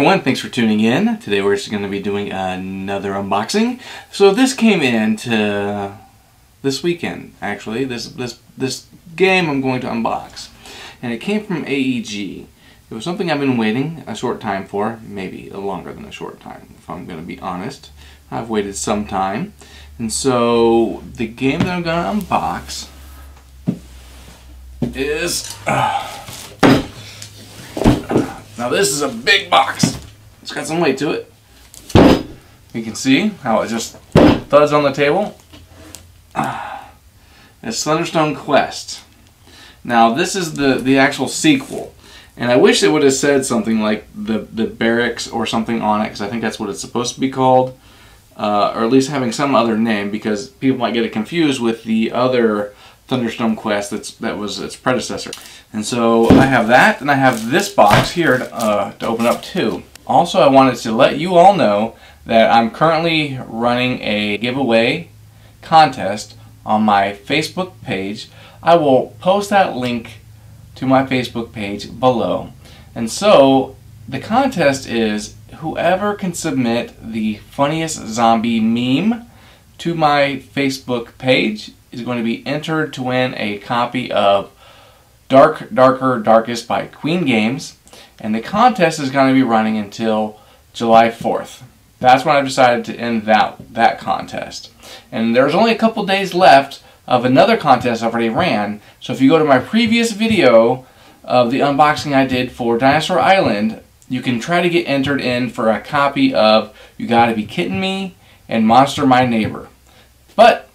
Everyone, thanks for tuning in. Today we're just going to be doing another unboxing. So this came in to this weekend, actually. This this this game I'm going to unbox. And it came from AEG. It was something I've been waiting a short time for, maybe longer than a short time, if I'm going to be honest. I've waited some time. And so the game that I'm going to unbox is... Uh, now this is a big box. It's got some weight to it. You can see how it just thuds on the table. It's Thunderstone Quest. Now this is the, the actual sequel. And I wish it would have said something like the, the Barracks or something on it, because I think that's what it's supposed to be called. Uh, or at least having some other name, because people might get it confused with the other Thunderstone Quest that's, that was its predecessor. And so I have that, and I have this box here to, uh, to open up too. Also, I wanted to let you all know that I'm currently running a giveaway contest on my Facebook page. I will post that link to my Facebook page below. And so the contest is whoever can submit the funniest zombie meme to my Facebook page is going to be entered to win a copy of Dark, Darker, Darkest by Queen Games. And the contest is going to be running until July 4th. That's when I've decided to end that, that contest. And there's only a couple days left of another contest I've already ran. So if you go to my previous video of the unboxing I did for Dinosaur Island, you can try to get entered in for a copy of You Gotta Be Kidding Me and Monster My Neighbor. But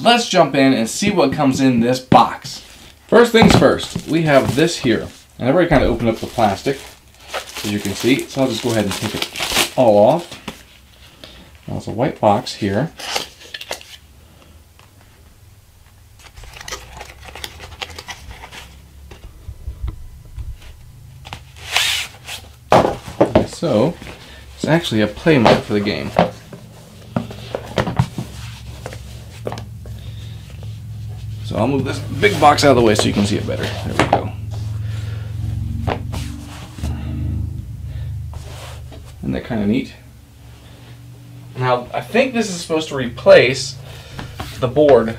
let's jump in and see what comes in this box. First things first, we have this here. And I've already kind of opened up the plastic, as you can see. So I'll just go ahead and take it all off. Now it's a white box here. So, it's actually a play mat for the game. I'll move this big box out of the way so you can see it better. There we go. Isn't that kind of neat? Now, I think this is supposed to replace the board,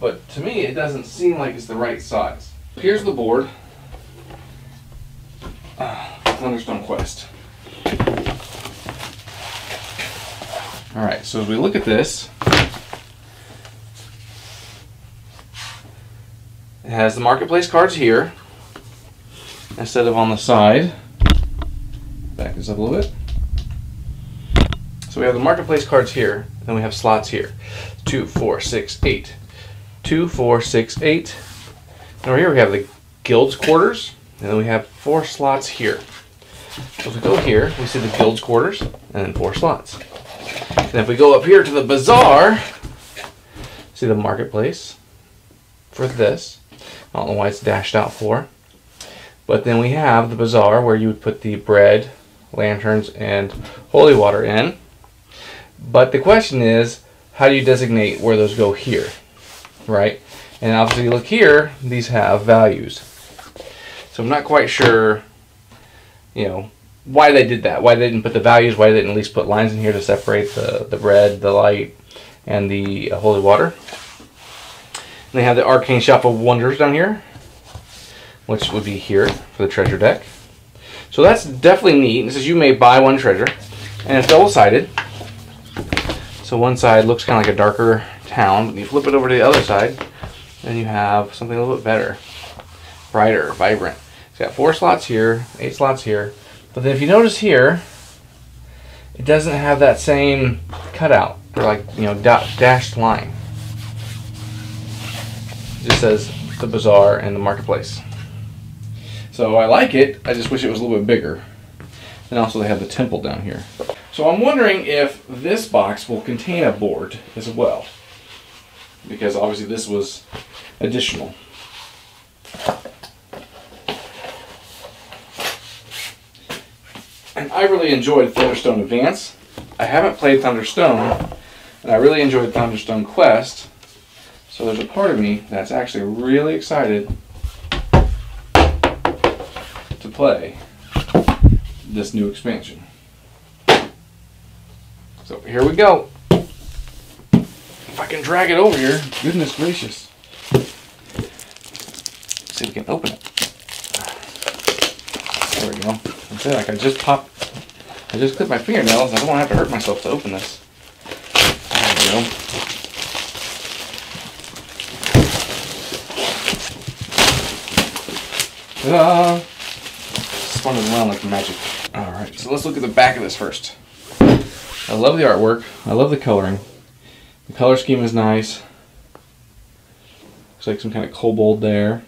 but to me it doesn't seem like it's the right size. Here's the board. Uh, Thunderstone Quest. Alright, so as we look at this, It has the marketplace cards here instead of on the side. Back this up a little bit. So we have the marketplace cards here, and then we have slots here. Two, four, six, eight. Two, four, six, eight. And over here we have the guild's quarters, and then we have four slots here. So if we go here, we see the guild's quarters, and then four slots. And if we go up here to the bazaar, see the marketplace for this, I don't know why it's dashed out for. But then we have the bazaar where you would put the bread, lanterns, and holy water in. But the question is, how do you designate where those go here? Right? And obviously look here, these have values. So I'm not quite sure, you know, why they did that. Why they didn't put the values, why they didn't at least put lines in here to separate the, the bread, the light, and the uh, holy water. And they have the Arcane Shelf of Wonders down here, which would be here for the treasure deck. So that's definitely neat. It says you may buy one treasure, and it's double-sided. So one side looks kind of like a darker town, but you flip it over to the other side, then you have something a little bit better, brighter, vibrant. It's got four slots here, eight slots here, but then if you notice here, it doesn't have that same cutout, or like, you know, dashed line. It just says the bazaar and the marketplace. So I like it, I just wish it was a little bit bigger. And also they have the temple down here. So I'm wondering if this box will contain a board as well. Because obviously this was additional. And I really enjoyed Thunderstone Advance. I haven't played Thunderstone, and I really enjoyed Thunderstone Quest. So there's a part of me that's actually really excited to play. this new expansion. So here we go. If I can drag it over here, goodness gracious. see if we can open it. There we go. I feel like I just popped, I just clipped my fingernails. I don't want to have to hurt myself to open this. There we go. Ta-da! Spun around like magic. Alright, so let's look at the back of this first. I love the artwork. I love the coloring. The color scheme is nice. Looks like some kind of kobold there.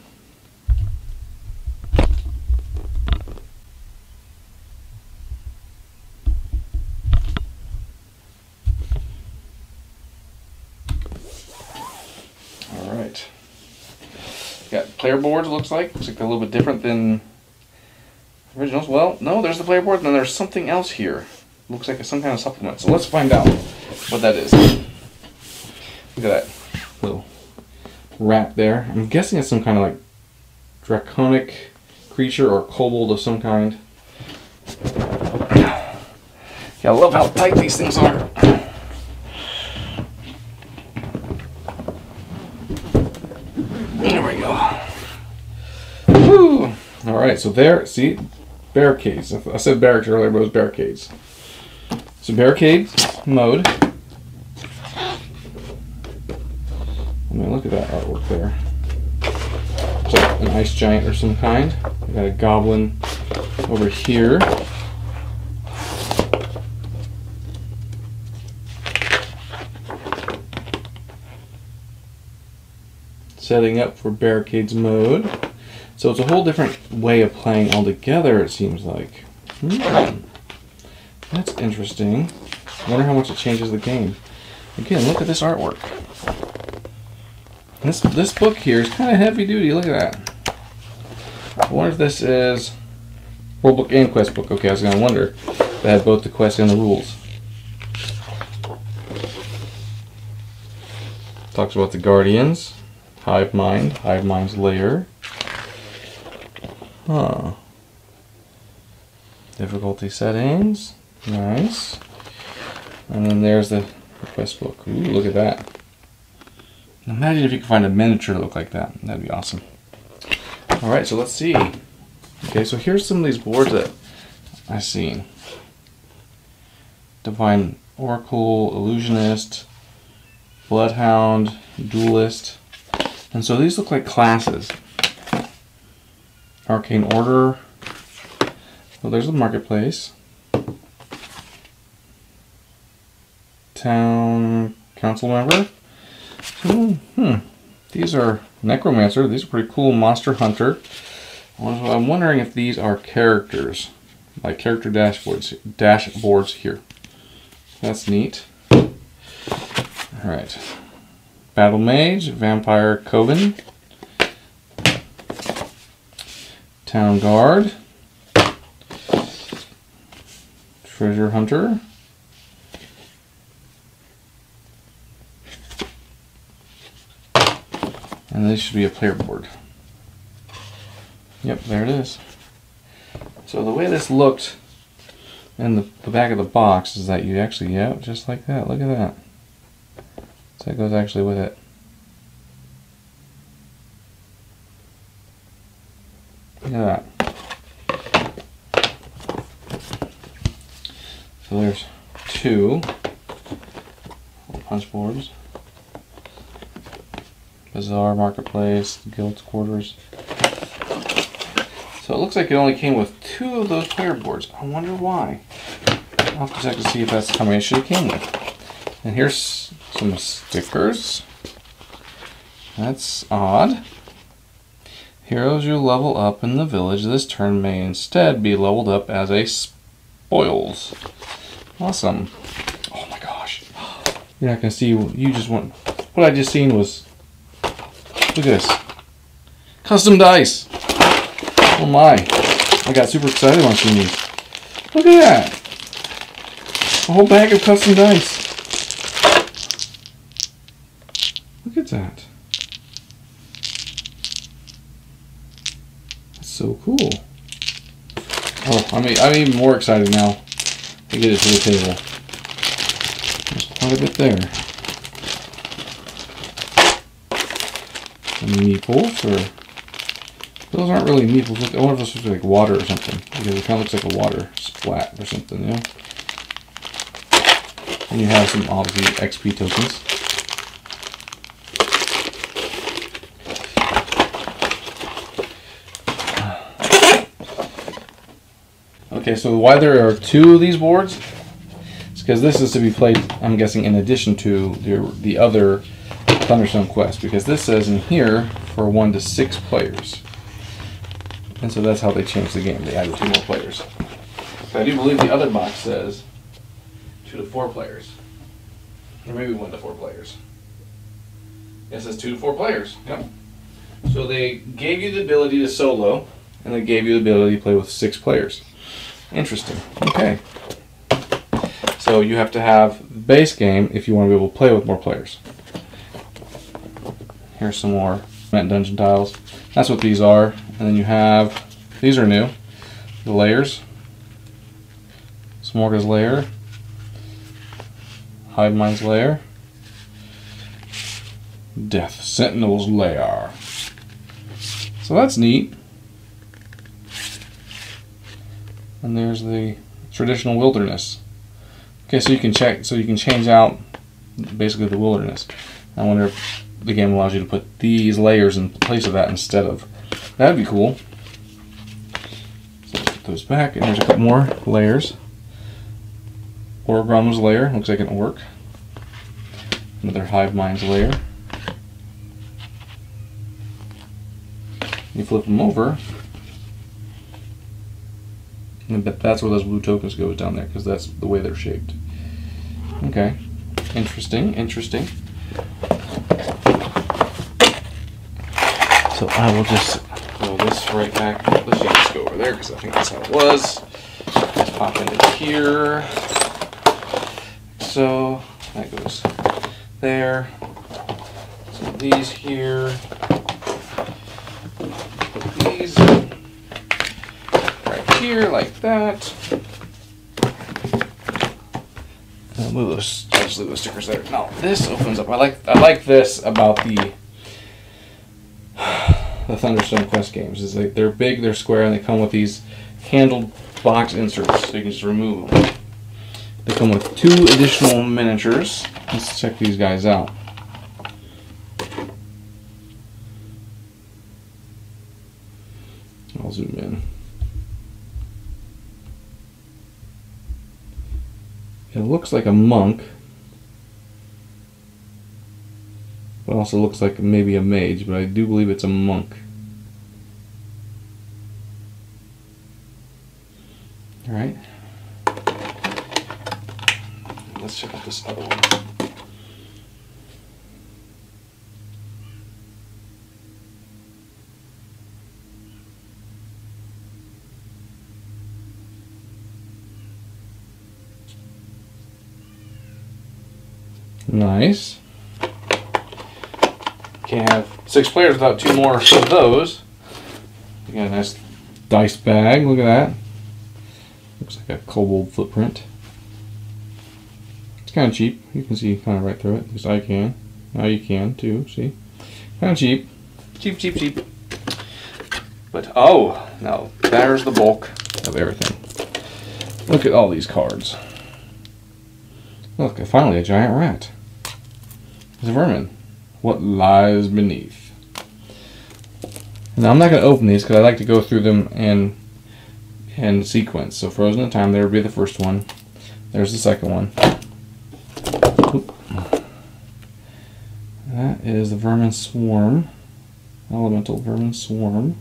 Alright. Got player boards, looks like. Looks like they're a little bit different than originals. Well, no, there's the player board, and then there's something else here. Looks like it's some kind of supplement. So let's find out what that is. Look at that little wrap there. I'm guessing it's some kind of like draconic creature or kobold of some kind. Yeah, I love how tight these things are. There we go. Woo! All right, so there, see, barricades. I said barracks earlier, but it was barricades. So barricades mode. I mean, look at that artwork there. It's like an ice giant or some kind. We got a goblin over here. Setting up for barricades mode. So it's a whole different way of playing altogether, it seems like. Hmm. That's interesting. Wonder how much it changes the game. Again, look at this artwork. This this book here is kind of heavy duty. Look at that. I wonder if this is rule book and quest book. Okay, I was gonna wonder they had both the quest and the rules. Talks about the guardians, hive mind, hive mind's lair. Huh. Difficulty settings. Nice. And then there's the request book. Ooh, look at that. Imagine if you could find a miniature look like that. That'd be awesome. Alright, so let's see. Okay, so here's some of these boards that I've seen. Divine Oracle, Illusionist, Bloodhound, Duelist. And so these look like classes. Arcane Order. Well, there's the Marketplace. Town Council member. Hmm, hmm. These are Necromancer. These are pretty cool. Monster Hunter. I'm wondering if these are characters. Like character dashboards, dashboards here. That's neat. Alright. Battle Mage, Vampire Coven. Town Guard. Treasure Hunter. And this should be a player board. Yep, there it is. So the way this looked in the, the back of the box is that you actually, yeah, just like that. Look at that. So that goes actually with it. Look at that. So there's two punch boards. Bazaar, Marketplace, Guild's Quarters. So it looks like it only came with two of those player boards. I wonder why. I'll have to check to see if that's how combination it should have came with. And here's some stickers. That's odd. Heroes you level up in the village this turn may instead be leveled up as a spoils. Awesome. Oh my gosh. You're not gonna see, you just want, what I just seen was Look at this. Custom dice. Oh my. I got super excited when I seen these. Look at that. A whole bag of custom dice. Look at that. So cool. Oh, I'm, I'm even more excited now to get it to the table. There's quite a bit there. Some meeples, or those aren't really meeples. Look, I wonder if this is like water or something because it kind of looks like a water splat or something, you know. And you have some obviously XP tokens. Okay, so why there are two of these boards? It's because this is to be played, I'm guessing, in addition to the, the other Thunderstone Quest. Because this says in here for one to six players. And so that's how they changed the game. They added two more players. So I do believe the other box says two to four players. Or maybe one to four players. It says two to four players. Yep. So they gave you the ability to solo, and they gave you the ability to play with six players. Interesting. Okay. So you have to have the base game if you want to be able to play with more players. Here's some more dungeon tiles. That's what these are. And then you have, these are new, the lairs. Smorga's lair. Hive Mind's lair. Death Sentinel's lair. So that's neat. And there's the traditional wilderness. Okay, so you can check, so you can change out basically the wilderness. I wonder if the game allows you to put these lairs in place of that instead of. That'd be cool. So put those back, and there's a couple more lairs. Orgrim's lair, looks like an orc. Another hive mind's lair. You flip them over, and that's where those blue tokens go down there because that's the way they're shaped. Okay, interesting, interesting. So I will just throw this right back. Let's just go over there because I think that's how it was. Let's pop into here. So that goes there. So these here. Put these right here like that. I'll move those. I'll just leave those stickers there. Now this opens up. I like. I like this about the the Thunderstone Quest games. Is like they're big, they're square, and they come with these handled box inserts, so you can just remove them. They come with two additional miniatures. Let's check these guys out. I'll zoom in. It looks like a monk. It also looks like maybe a mage, but I do believe it's a monk. Alright. Let's check out this other one. Nice. Can't have six players without two more of those. You got a nice dice bag. Look at that. Looks like a kobold footprint. It's kind of cheap. You can see kind of right through it. At least I can. Now you can too. See? Kind of cheap. Cheap, cheap, cheap. But oh, now there's the bulk of everything. Look at all these cards. Look, finally a giant rat. It's vermin what lies beneath. Now I'm not going to open these because I like to go through them in in sequence. So Frozen in Time, there would be the first one. There's the second one. Oop. That is the Vermin Swarm. Elemental Vermin Swarm.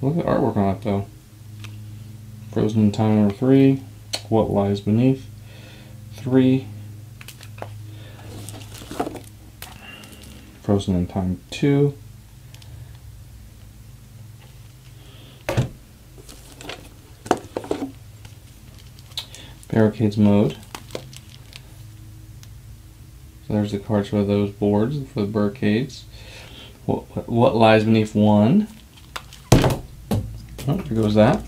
Look at the artwork on it though. Frozen in Time number three. What Lies Beneath. Three. Frozen in Time 2. Barricades mode. So there's the cards for those boards, for the barricades. What, what lies beneath one? Oh, there goes that.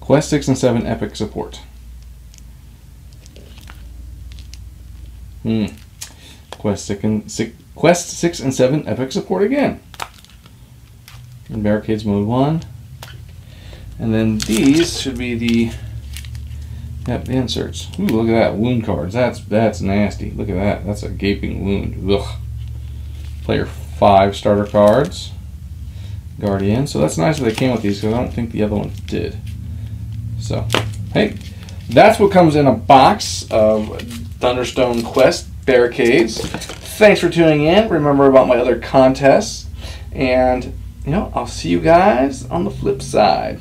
Quest 6 and 7 Epic support. Hmm. Quest 6 and, six, Quest 6 and 7 Epic support again. In Barricades Mode 1. And then these should be the Yep, the inserts. Ooh, look at that. Wound cards. That's that's nasty. Look at that. That's a gaping wound. Ugh. Player 5 starter cards. Guardian. So that's nice that they came with these because I don't think the other ones did. So, hey, that's what comes in a box of Thunderstone Quest barricades. Thanks for tuning in. Remember about my other contests. And, you know, I'll see you guys on the flip side.